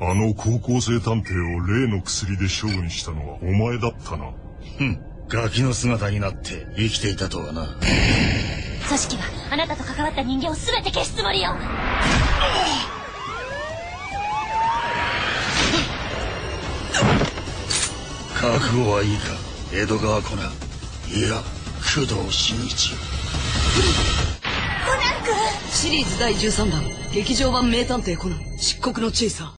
あの高校生探偵を例の薬で処分したのはお前だったな。ふんガキの姿になって生きていたとはな。組織はあなたと関わった人間を全て消すつもりよ。覚悟はいいか？江戸川コナン。いや工藤新一。コナン君。シリーズ第13弾劇場版名探偵コナン。漆黒のチェイサー。